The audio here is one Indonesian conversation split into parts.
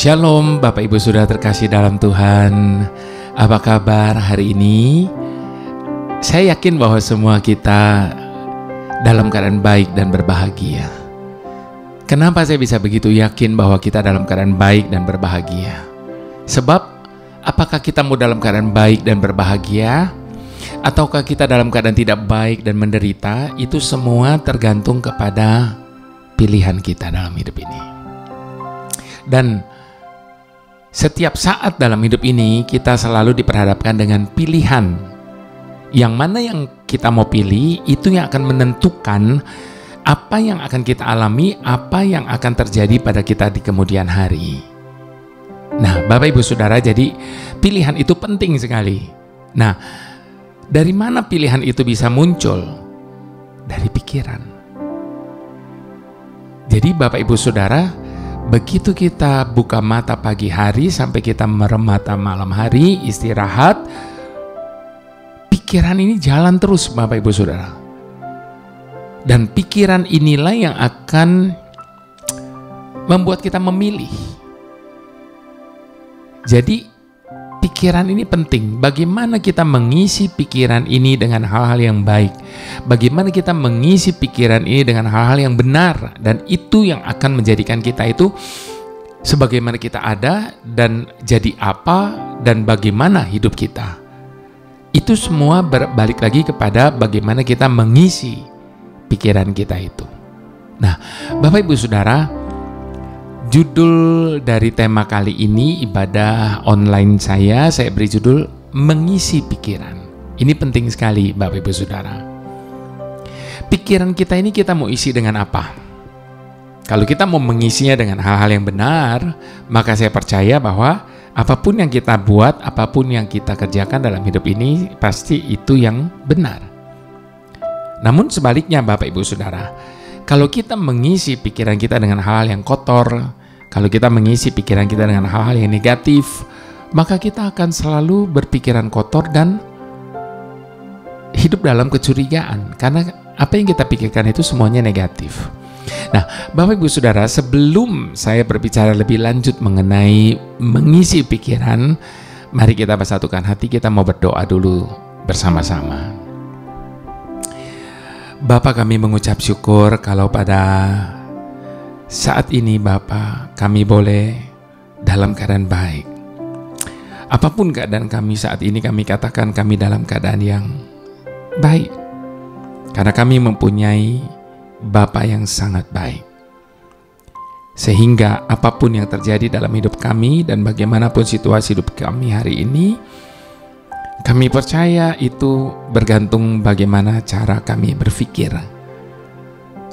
Shalom Bapak Ibu sudah terkasih dalam Tuhan Apa kabar hari ini? Saya yakin bahwa semua kita dalam keadaan baik dan berbahagia Kenapa saya bisa begitu yakin bahwa kita dalam keadaan baik dan berbahagia? Sebab apakah kita mau dalam keadaan baik dan berbahagia? Ataukah kita dalam keadaan tidak baik dan menderita? Itu semua tergantung kepada pilihan kita dalam hidup ini Dan setiap saat dalam hidup ini kita selalu diperhadapkan dengan pilihan. Yang mana yang kita mau pilih itu yang akan menentukan apa yang akan kita alami, apa yang akan terjadi pada kita di kemudian hari. Nah, Bapak Ibu Saudara, jadi pilihan itu penting sekali. Nah, dari mana pilihan itu bisa muncul? Dari pikiran. Jadi Bapak Ibu Saudara, Begitu kita buka mata pagi hari sampai kita merem mata malam hari, istirahat, pikiran ini jalan terus Bapak Ibu Saudara. Dan pikiran inilah yang akan membuat kita memilih. Jadi pikiran ini penting. Bagaimana kita mengisi pikiran ini dengan hal-hal yang baik? Bagaimana kita mengisi pikiran ini dengan hal-hal yang benar? Dan itu yang akan menjadikan kita itu sebagaimana kita ada dan jadi apa dan bagaimana hidup kita. Itu semua berbalik lagi kepada bagaimana kita mengisi pikiran kita itu. Nah, Bapak Ibu Saudara, Judul dari tema kali ini ibadah online saya saya beri judul mengisi pikiran. Ini penting sekali Bapak Ibu Saudara. Pikiran kita ini kita mau isi dengan apa? Kalau kita mau mengisinya dengan hal-hal yang benar, maka saya percaya bahwa apa pun yang kita buat, apa pun yang kita kerjakan dalam hidup ini pasti itu yang benar. Namun sebaliknya Bapak Ibu Saudara, kalau kita mengisi pikiran kita dengan hal-hal yang kotor, kalau kita mengisi pikiran kita dengan hal-hal yang negatif, maka kita akan selalu berpikiran kotor dan hidup dalam kecurigaan karena apa yang kita pikirkan itu semuanya negatif. Nah, Bapak Ibu Saudara, sebelum saya berbicara lebih lanjut mengenai mengisi pikiran, mari kita bersatukan hati, kita mau berdoa dulu bersama-sama. Bapak kami mengucap syukur kalau pada saat ini Bapa, kami boleh dalam keadaan baik. Apa pun keadaan kami saat ini, kami katakan kami dalam keadaan yang baik. Karena kami mempunyai Bapa yang sangat baik. Sehingga apa pun yang terjadi dalam hidup kami dan bagaimanapun situasi hidup kami hari ini, kami percaya itu bergantung bagaimana cara kami berpikir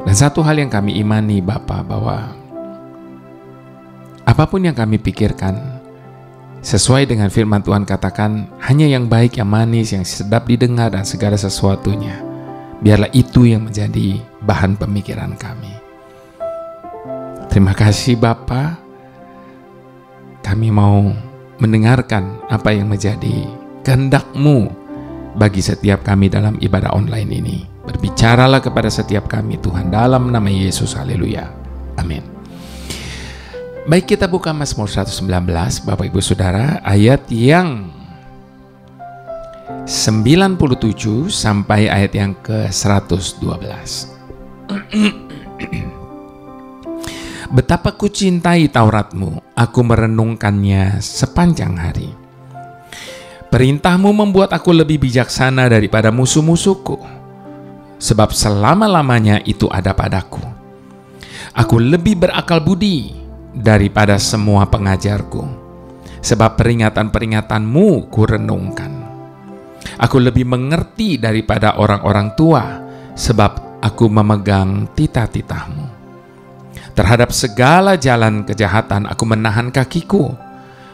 dan satu hal yang kami imani Bapa bahwa apa pun yang kami pikirkan sesuai dengan firman Tuhan katakan hanya yang baik, yang manis, yang sedap didengar dan segala sesuatunya. Biarlah itu yang menjadi bahan pemikiran kami. Terima kasih Bapa. Kami mau mendengarkan apa yang menjadi kehendakmu bagi setiap kami dalam ibadah online ini. Berbicaralah kepada setiap kami Tuhan dalam nama Yesus. Haleluya. Amin. Baik kita buka Mazmur 119 Bapak Ibu Saudara ayat yang 97 sampai ayat yang ke-112. Betapa ku cintai Tauratmu, aku merenungkannya sepanjang hari. Perintahmu membuat aku lebih bijaksana daripada musuh-musuhku sebab selama-lamanya itu ada padaku. Aku lebih berakal budi daripada semua pengajarku, sebab peringatan-peringatanmu ku renungkan. Aku lebih mengerti daripada orang-orang tua, sebab aku memegang titah-titahmu. Terhadap segala jalan kejahatan aku menahan kakiku,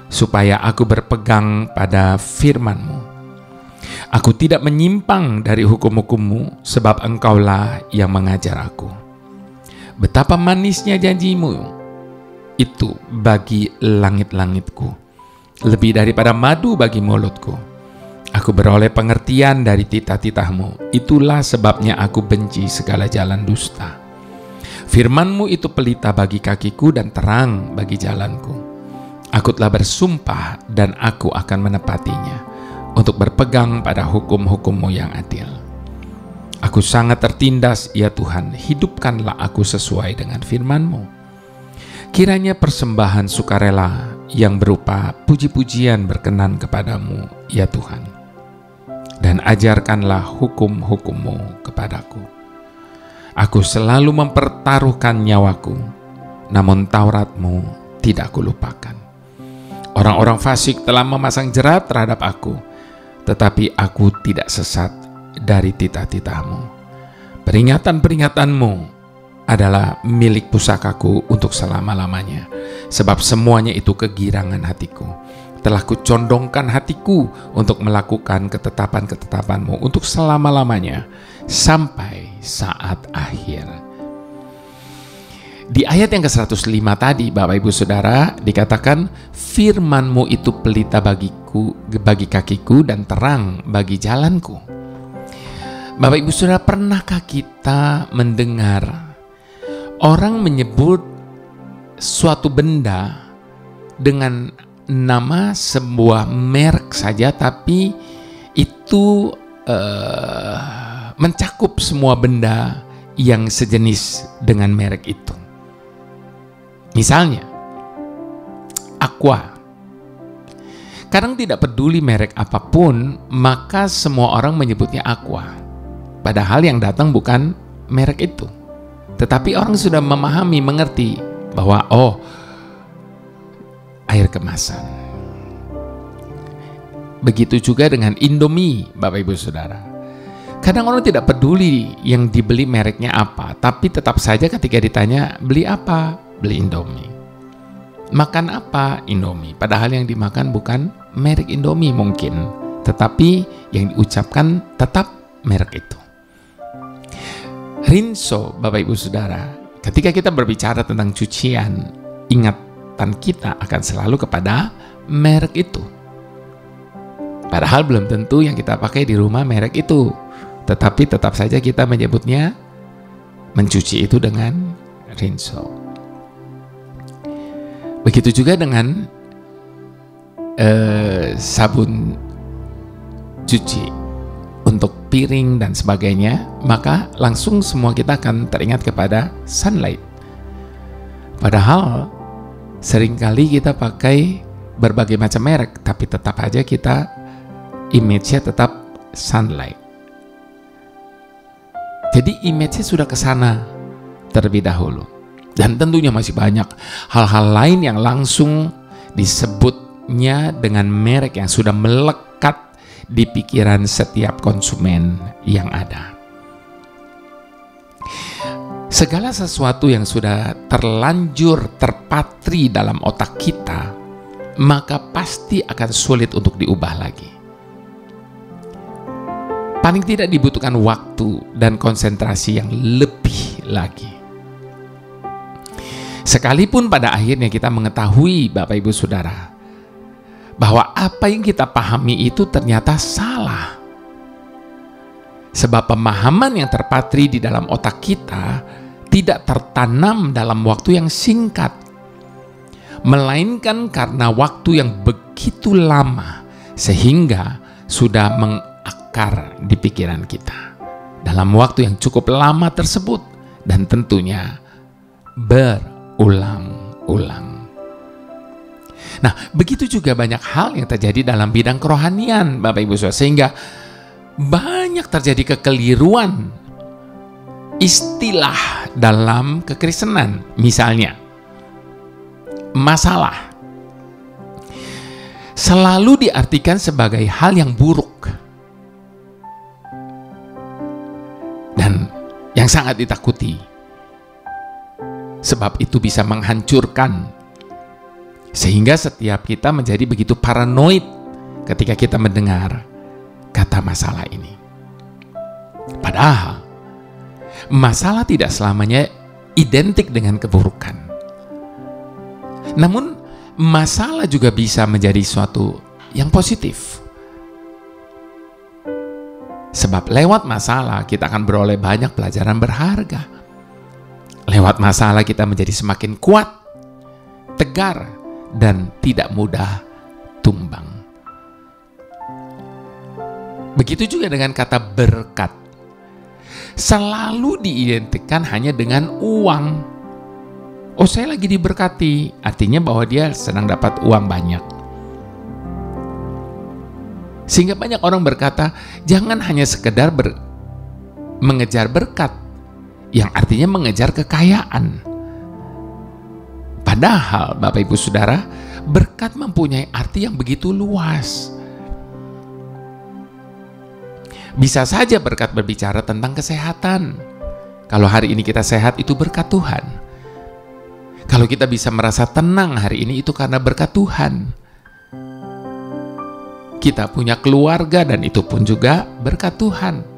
supaya aku berpegang pada firmanmu. Aku tidak menyimpang dari hukum-hukummu, sebab engkaulah yang mengajar aku. Betapa manisnya janjimu itu bagi langit-langitku, lebih daripada madu bagi mulutku. Aku beroleh pengertian dari titah-titahmu, itulah sebabnya aku benci segala jalan dusta. Firmanmu itu pelita bagi kakiku dan terang bagi jalanku. Aku telah bersumpah dan aku akan menepatinya untuk berpegang pada hukum-hukummu yang adil. Aku sangat tertindas, ya Tuhan, hidupkanlah aku sesuai dengan firman-Mu. Kiranya persembahan sukarela yang berupa puji-pujian berkenan kepadamu, ya Tuhan. Dan ajarkanlah hukum-hukummu kepadaku. Aku selalu mempertaruhkan nyawaku, namun Tauratmu tidak kulupakan. Orang-orang fasik telah memasang jerat terhadap aku, tetapi aku tidak sesat dari titah-titahmu. Peringatan-peringatanmu adalah milik pusakaku untuk selama-lamanya, sebab semuanya itu kegirangan hatiku. Telah kucondongkan hatiku untuk melakukan ketetapan-ketetapanmu untuk selama-lamanya, sampai saat akhir. Di ayat yang ke-105 tadi, Bapak Ibu Saudara, dikatakan firmanmu itu pelita bagiku, bagi kakiku dan terang bagi jalanku. Bapak Ibu Saudara, pernahkah kita mendengar orang menyebut suatu benda dengan nama sebuah merek saja tapi itu uh, mencakup semua benda yang sejenis dengan merek itu. Misalnya, Aqua. Kadang tidak peduli merek apa pun, maka semua orang menyebutnya Aqua. Padahal yang datang bukan merek itu. Tetapi orang sudah memahami, mengerti bahwa oh, air kemasan. Begitu juga dengan Indomie, Bapak Ibu Saudara Kadang orang tidak peduli yang dibeli mereknya apa, tapi tetap saja ketika ditanya beli apa, beli Indomie. Makan apa? Indomie. Padahal yang dimakan bukan merek Indomie mungkin, tetapi yang diucapkan tetap merek itu. Rinso, Bapak Ibu Saudara, ketika kita berbicara tentang cucian, ingatan kita akan selalu kepada merek itu. Padahal belum tentu yang kita pakai di rumah merek itu tetapi tetap saja kita menyebutnya mencuci itu dengan rinso. Begitu juga dengan uh, sabun cuci untuk piring dan sebagainya, maka langsung semua kita akan teringat kepada sunlight. Padahal sering kali kita pakai berbagai macam merek, tapi tetap aja kita image-nya tetap sunlight. Jadi image-nya sudah ke sana terlebih dahulu. Dan tentunya masih banyak hal-hal lain yang langsung disebutnya dengan merek yang sudah melekat di pikiran setiap konsumen yang ada. Segala sesuatu yang sudah terlanjur terpatri dalam otak kita, maka pasti akan sulit untuk diubah lagi paling tidak dibutuhkan waktu dan konsentrasi yang lebih lagi. Sekalipun pada akhirnya kita mengetahui, Bapak Ibu Saudara, bahwa apa yang kita pahami itu ternyata salah. Sebab pemahaman yang terpatri di dalam otak kita tidak tertanam dalam waktu yang singkat, melainkan karena waktu yang begitu lama sehingga sudah meng akar di pikiran kita dalam waktu yang cukup lama tersebut dan tentunya berulang-ulang. Nah, begitu juga banyak hal yang terjadi dalam bidang kerohanian, Bapak Ibu Saudara, sehingga banyak terjadi kekeliruan istilah dalam kekristenan. Misalnya, masalah selalu diartikan sebagai hal yang buruk yang sangat ditakuti. Sebab itu bisa menghancurkan. Sehingga setiap kita menjadi begitu paranoid ketika kita mendengar kata masalah ini. Padahal masalah tidak selamanya identik dengan keburukan. Namun masalah juga bisa menjadi suatu yang positif. Sebab lewat masalah kita akan beroleh banyak pelajaran berharga. Lewat masalah kita menjadi semakin kuat, tegar, dan tidak mudah tumbang. Begitu juga dengan kata berkat. Selalu diidentikan hanya dengan uang. Oh, saya lagi diberkati, artinya bahwa dia sedang dapat uang banyak. Sehingga banyak orang berkata, jangan hanya sekedar ber, mengejar berkat, yang artinya mengejar kekayaan. Padahal, Bapak Ibu Saudara, berkat mempunyai arti yang begitu luas. Bisa saja berkat berbicara tentang kesehatan. Kalau hari ini kita sehat, itu berkat Tuhan. Kalau kita bisa merasa tenang hari ini, itu karena berkat Tuhan. Kita punya keluarga, dan itu pun juga berkat Tuhan.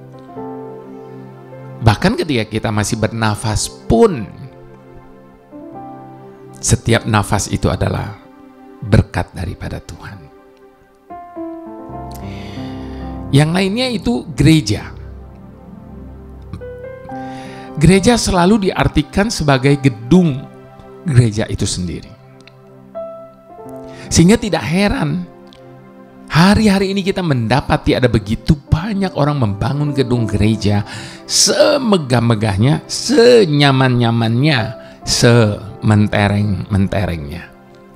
Bahkan ketika kita masih bernafas pun, setiap nafas itu adalah berkat daripada Tuhan. Yang lainnya itu gereja. Gereja selalu diartikan sebagai gedung gereja itu sendiri. Sehingga tidak heran hari-hari ini kita mendapati ada begitu banyak orang membangun gedung gereja semegah-megahnya, senyaman-nyamannya, sementereng-menterengnya.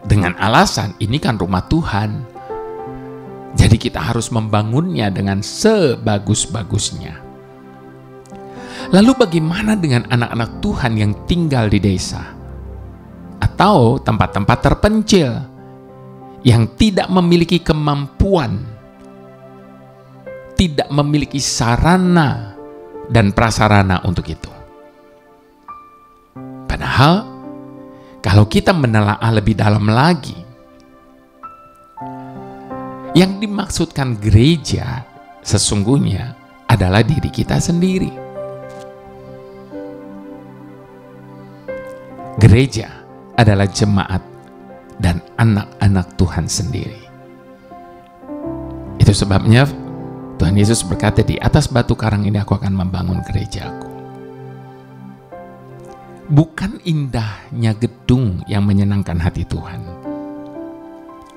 Dengan alasan ini kan rumah Tuhan jadi kita harus membangunnya dengan sebagus-bagusnya. Lalu bagaimana dengan anak-anak Tuhan yang tinggal di desa? Atau tempat-tempat terpencil yang tidak memiliki kemampuan, tidak memiliki sarana dan prasarana untuk itu. Padahal kalau kita menelaah lebih dalam lagi, yang dimaksudkan gereja sesungguhnya adalah diri kita sendiri. Gereja adalah jemaat dan anak-anak Tuhan sendiri. Itu sebabnya Tuhan Yesus berkata di atas batu karang ini aku akan membangun gerejaku. Bukan indahnya gedung yang menyenangkan hati Tuhan.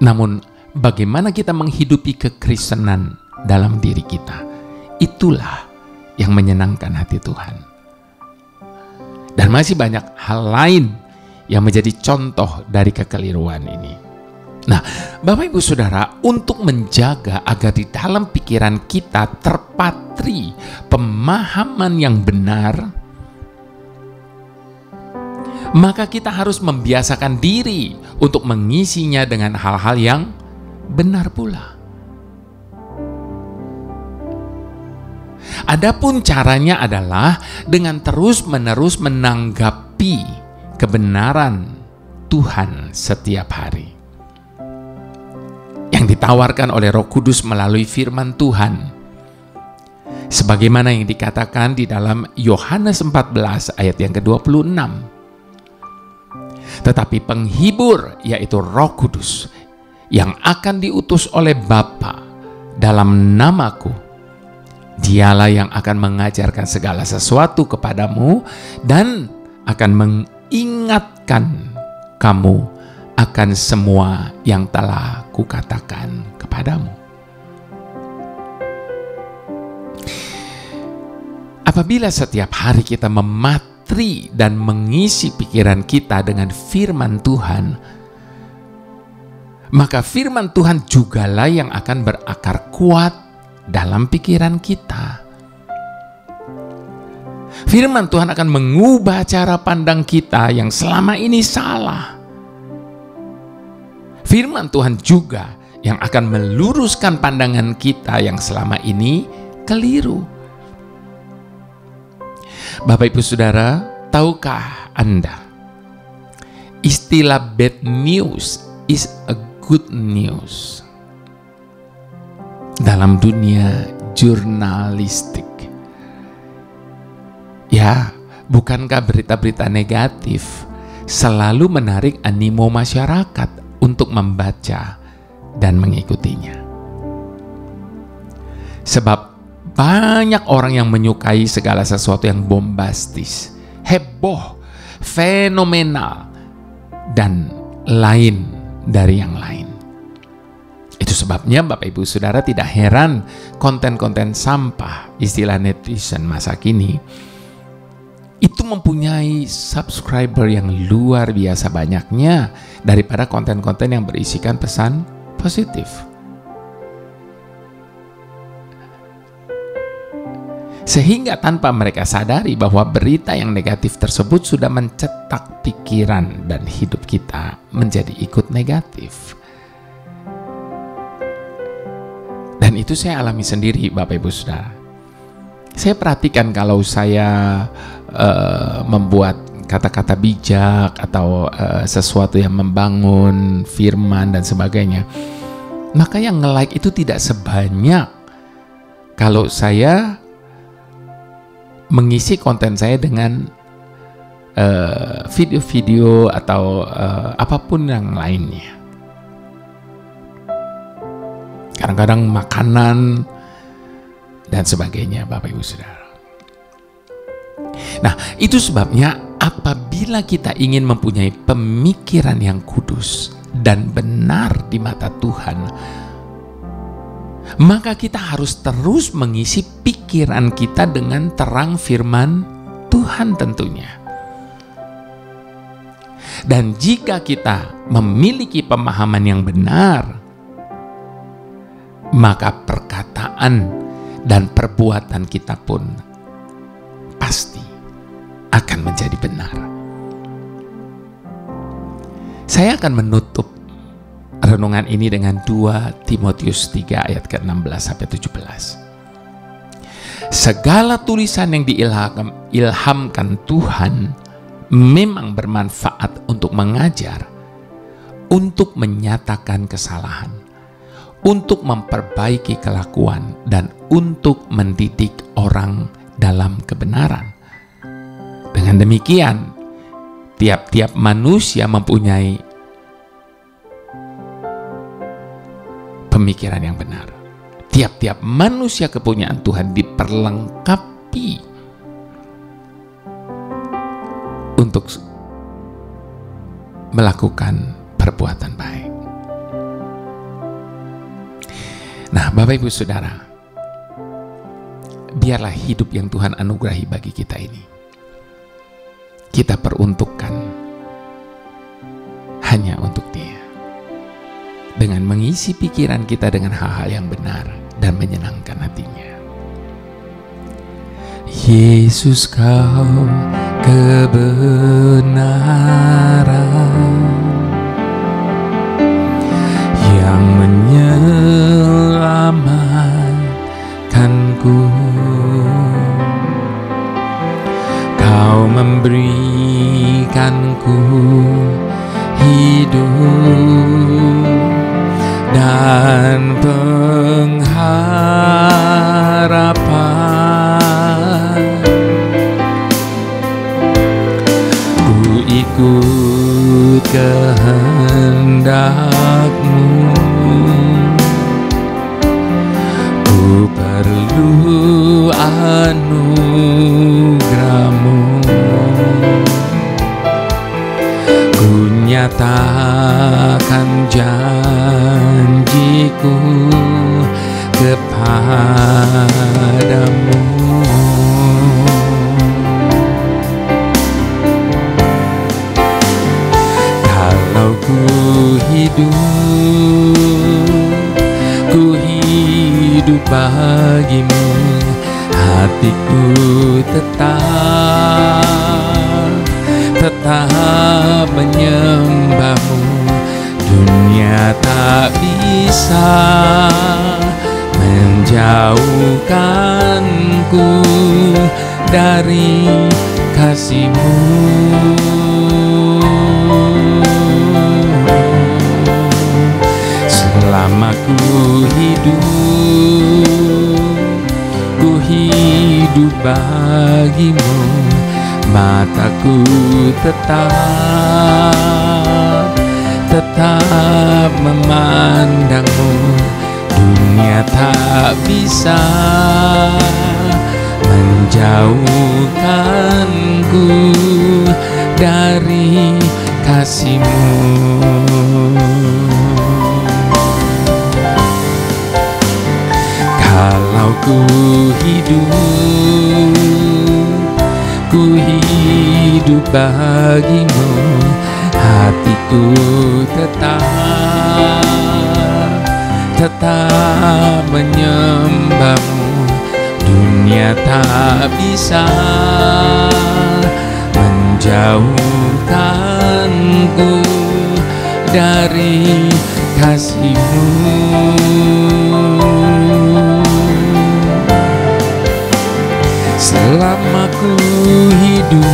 Namun bagaimana kita menghidupi kekristenan dalam diri kita. Itulah yang menyenangkan hati Tuhan. Dan masih banyak hal lain yang menjadi contoh dari kekeliruan ini. Nah, Bapak Ibu Saudara, untuk menjaga agar di dalam pikiran kita terpatri pemahaman yang benar, maka kita harus membiasakan diri untuk mengisinya dengan hal-hal yang benar pula. Adapun caranya adalah dengan terus-menerus menanggapi kebenaran Tuhan setiap hari. Yang ditawarkan oleh Roh Kudus melalui firman Tuhan. Sebagaimana yang dikatakan di dalam Yohanes 14 ayat yang ke-26. Tetapi penghibur yaitu Roh Kudus yang akan diutus oleh Bapa dalam namaku. Dialah yang akan mengajarkan segala sesuatu kepadamu dan akan mengingatkan kamu akan semua yang telah kukatakan kepadamu. Apabila setiap hari kita mematri dan mengisi pikiran kita dengan firman Tuhan, maka firman Tuhan jugalah yang akan berakar kuat dalam pikiran kita. Firman Tuhan akan mengubah cara pandang kita yang selama ini salah. Firman Tuhan juga yang akan meluruskan pandangan kita yang selama ini keliru. Bapak Ibu Saudara, tahukah Anda istilah bad news is a good news dalam dunia jurnalistik. Ya, bukankah berita-berita negatif selalu menarik animo masyarakat untuk membaca dan mengikutinya? Sebab banyak orang yang menyukai segala sesuatu yang bombastis, heboh, fenomenal, dan lain dari yang lain. Itu sebabnya Bapak Ibu Saudara tidak heran konten-konten sampah istilah netizen masa kini itu mempunyai subscriber yang luar biasa banyaknya daripada konten-konten yang berisikan pesan positif. Sehingga tanpa mereka sadari bahwa berita yang negatif tersebut sudah mencetak pikiran dan hidup kita menjadi ikut negatif. Dan itu saya alami sendiri Bapak Ibu Saudara. Saya perhatikan kalau saya uh, membuat kata-kata bijak atau uh, sesuatu yang membangun firman dan sebagainya, maka yang nge-like itu tidak sebanyak kalau saya mengisi konten saya dengan eh, video-video uh, atau uh, apa pun yang lainnya. Kadang-kadang makanan dan sebagainya, Bapak Ibu Saudara. Nah, itu sebabnya apabila kita ingin mempunyai pemikiran yang kudus dan benar di mata Tuhan, maka kita harus terus mengisi pikiran kita dengan terang firman Tuhan tentunya. Dan jika kita memiliki pemahaman yang benar, maka perkataan dan perbuatan kita pun akan menjadi benar. Saya akan menutup renungan ini dengan 2 Timotius 3 ayat ke-16 sampai 17. Segala tulisan yang diilhamkan Tuhan memang bermanfaat untuk mengajar, untuk menyatakan kesalahan, untuk memperbaiki kelakuan, dan untuk mendidik orang dalam kebenaran. Dengan demikian, tiap-tiap manusia mempunyai pemikiran yang benar. Tiap-tiap manusia kepunyaan Tuhan diperlengkapi untuk melakukan perbuatan baik. Nah, Bapak Ibu Saudara, biarlah hidup yang Tuhan anugerahi bagi kita ini. Kita peruntukkan hanya untuk Dia dengan mengisi pikiran kita dengan hal-hal yang benar dan menyenangkan hatinya. Yesus kau kebenaran kehendakmu. Ku perlu anugerahmu. Ku nyatakan janjiku kepadamu kalau ku hidup ku hidup bagimu hatiku tetap tetap menyembahmu. Dunia tak bisa menjauhkanku dari kasihmu selama ku hidup ku hidup bagimu mataku tetap tetap memandangmu. Dunia tak bisa menjauhkanku dari kasihmu Kalau ku hidup Ku hidup bagimu Hatiku tetap Tetap menyembahmu. Dunia tak bisa Menjauhkanku dari kasihmu Selama ku hidup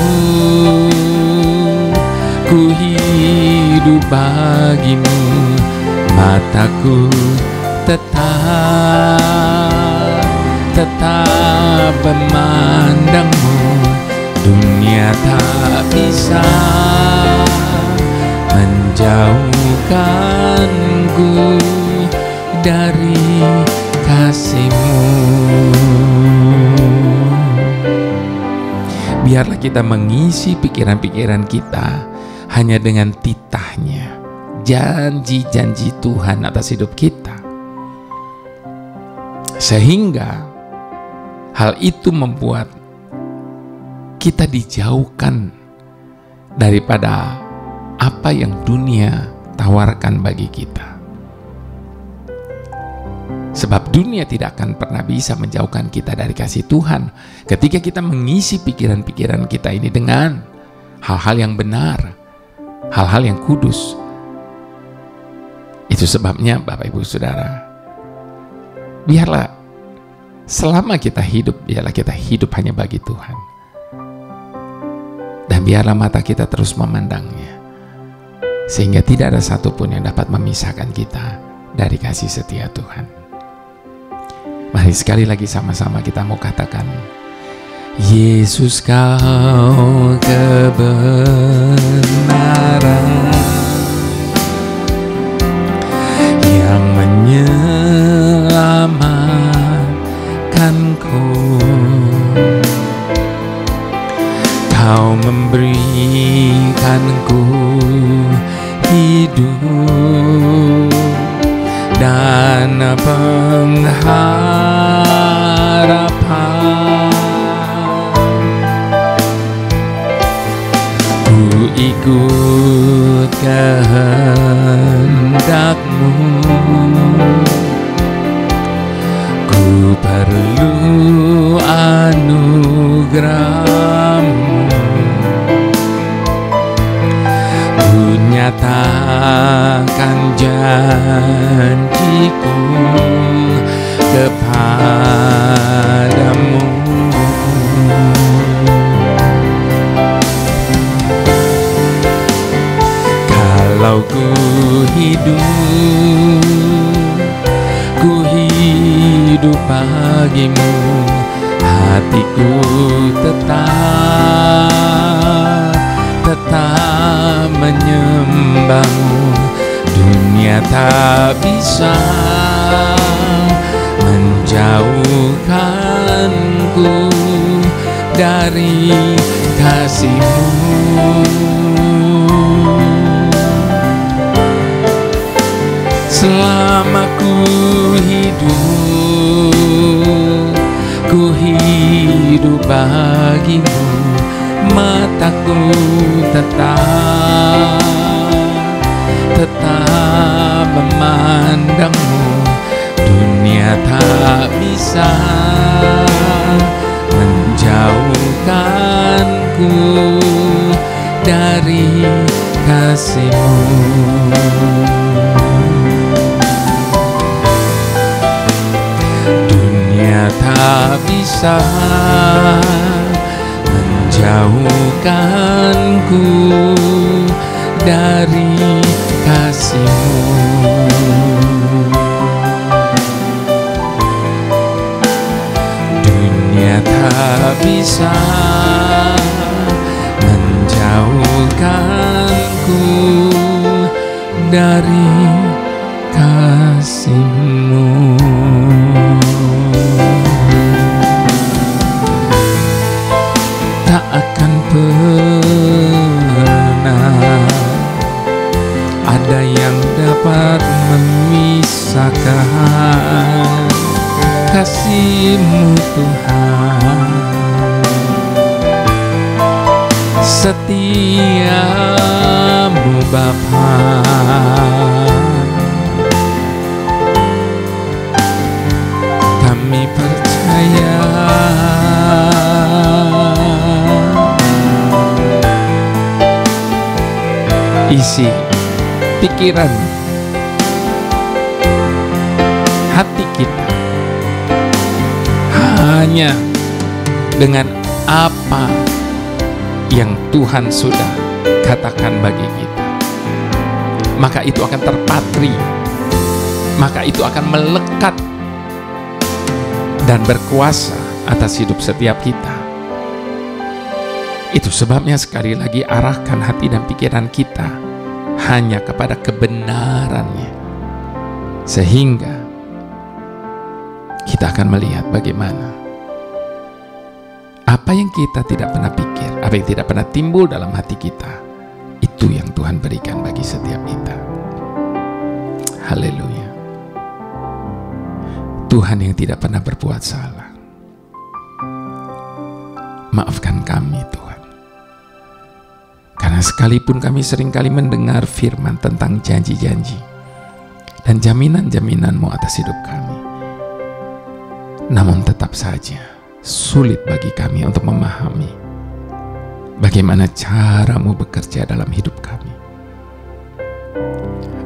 Ku hidup bagimu Mataku tetap Tetap memandangmu. Dunia tak bisa Menjauhkanku dari kasihmu biarlah kita mengisi pikiran-pikiran kita hanya dengan titahnya. Janji-janji Tuhan atas hidup kita. Sehingga hal itu membuat kita dijauhkan daripada apa yang dunia tawarkan bagi kita Sebab dunia tidak akan pernah bisa menjauhkan kita dari kasih Tuhan ketika kita mengisi pikiran-pikiran kita ini dengan hal-hal yang benar, hal-hal yang kudus. Itu sebabnya Bapak Ibu Saudara, biarlah selama kita hidup, biarlah kita hidup hanya bagi Tuhan. Dan biarlah mata kita terus memandangnya. Sehingga tidak ada satupun yang dapat memisahkan kita dari kasih setia Tuhan. Mari sekali lagi sama-sama kita mau katakan Yesus kau kebenaran Yang menyelamatkanku Kau memberikanku hidup dan pengharapan Ku ikut kehendakmu. Ku perlu anugerahmu Nyatakan janjiku kepadamu. Kalau ku hidup Ku hidup bagimu Hatiku Tetap menyembahmu. Dunia tak bisa Menjauhkanku dari kasihmu. Selama ku hidup Ku hidup bagimu Mataku tetap Tetap memandangmu. Dunia tak bisa Menjauhkanku dari kasihmu. Dunia tak bisa menjauhkanku dari kasihmu. Dunia tak bisa menjauhkanku dari kasihmu memisahkan kasih-Mu Tuhan. Setiamu Bapa kami percaya isi pikiran hanya dengan apa yang Tuhan sudah katakan bagi kita. Maka itu akan terpatri. Maka itu akan melekat dan berkuasa atas hidup setiap kita. Itu sebabnya sekali lagi arahkan hati dan pikiran kita hanya kepada kebenarannya. Sehingga kita akan melihat bagaimana apa yang kita tidak pernah pikir, apa yang tidak pernah timbul dalam hati kita, itu yang Tuhan berikan bagi setiap kita. Haleluya. Tuhan yang tidak pernah berbuat salah. Maafkan kami Tuhan. Karena sekalipun kami sering kali mendengar firman tentang janji-janji dan jaminan-jaminanmu atas hidup kami. Namun tetap saja, sulit bagi kami untuk memahami bagaimana caramu bekerja dalam hidup kami.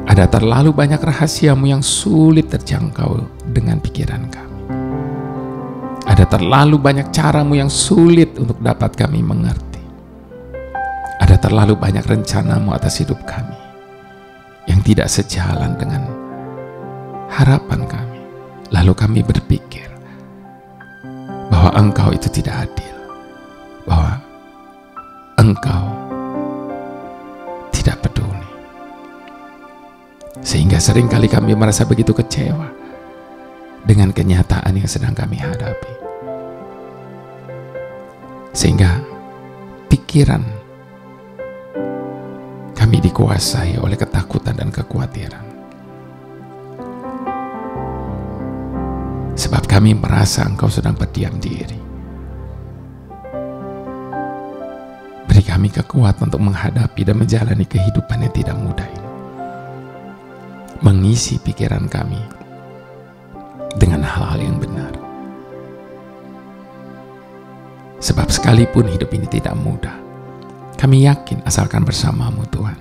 Ada terlalu banyak rahasiamu yang sulit terjangkau dengan pikiran kami. Ada terlalu banyak caramu yang sulit untuk dapat kami mengerti. Ada terlalu banyak rencanamu atas hidup kami yang tidak sejalan dengan harapan kami. Lalu kami berpikir, bahwa engkau itu tidak adil, bahwa engkau tidak peduli. Sehingga sering kali kami merasa begitu kecewa dengan kenyataan yang sedang kami hadapi. Sehingga pikiran kami dikuasai oleh ketakutan dan kekhawatiran. Sebab kami merasa Engkau sedang berdiam diri. Beri kami kekuatan untuk menghadapi dan menjalani kehidupan yang tidak mudah ini. Mengisi pikiran kami dengan hal-hal yang benar. Sebab sekalipun hidup ini tidak mudah, kami yakin asalkan bersamamu Tuhan,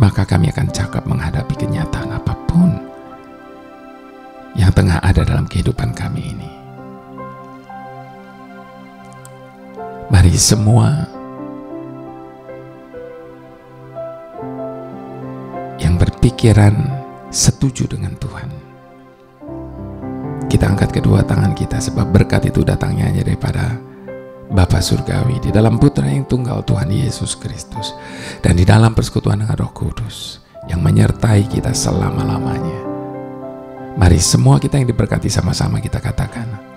maka kami akan cakap menghadapi kenyataan apa pun yang tengah ada dalam kehidupan kami ini. Mari semua yang berpikiran setuju dengan Tuhan. Kita angkat kedua tangan kita sebab berkat itu datangnya hanya daripada Bapa Surgawi di dalam putra yang tunggal Tuhan Yesus Kristus dan di dalam persekutuan dengan Roh Kudus yang menyertai kita selama-lamanya. Mari semua kita yang diberkati sama-sama kita katakan.